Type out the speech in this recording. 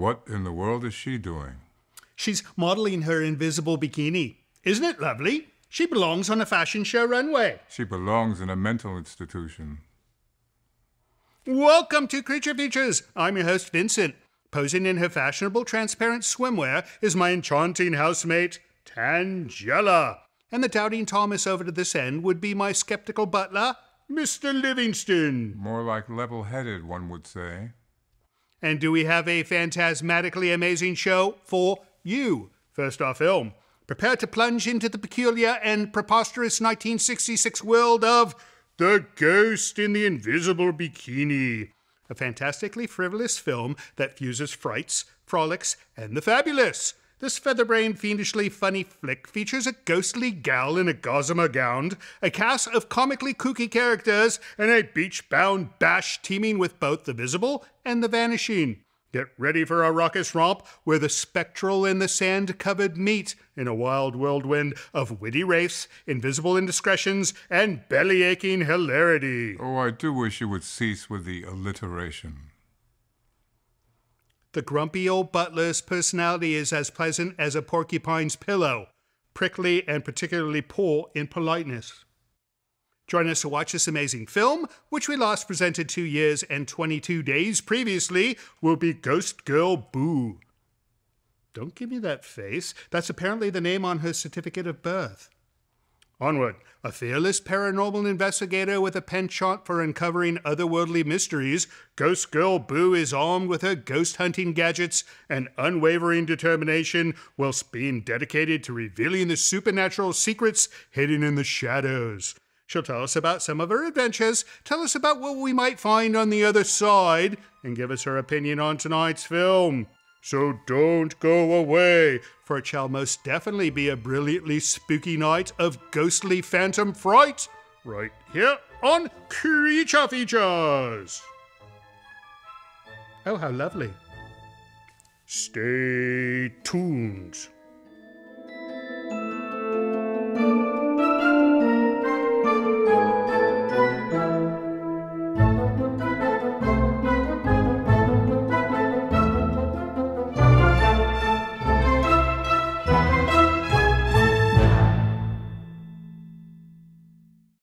What in the world is she doing? She's modeling her invisible bikini. Isn't it lovely? She belongs on a fashion show runway. She belongs in a mental institution. Welcome to Creature Features. I'm your host, Vincent. Posing in her fashionable transparent swimwear is my enchanting housemate, Tangella. And the doubting Thomas over to this end would be my skeptical butler, Mr. Livingston. More like level headed, one would say. And do we have a phantasmatically amazing show for you? First off, film. Prepare to plunge into the peculiar and preposterous 1966 world of The Ghost in the Invisible Bikini, a fantastically frivolous film that fuses frights, frolics, and the fabulous. This featherbrained, fiendishly funny flick features a ghostly gal in a gossamer gown, a cast of comically kooky characters, and a beach bound bash teeming with both the visible and the vanishing. Get ready for a raucous romp where the spectral and the sand covered meet in a wild whirlwind of witty wraiths, invisible indiscretions, and belly aching hilarity. Oh, I do wish you would cease with the alliteration. The grumpy old butler's personality is as pleasant as a porcupine's pillow, prickly and particularly poor in politeness. Join us to watch this amazing film, which we last presented two years and 22 days previously, will be Ghost Girl Boo. Don't give me that face. That's apparently the name on her certificate of birth. Onward, a fearless paranormal investigator with a penchant for uncovering otherworldly mysteries, Ghost Girl Boo is armed with her ghost hunting gadgets and unwavering determination whilst being dedicated to revealing the supernatural secrets hidden in the shadows. She'll tell us about some of her adventures, tell us about what we might find on the other side, and give us her opinion on tonight's film. So don't go away, for it shall most definitely be a brilliantly spooky night of ghostly phantom fright, right here on Creature Features. Oh, how lovely. Stay tuned.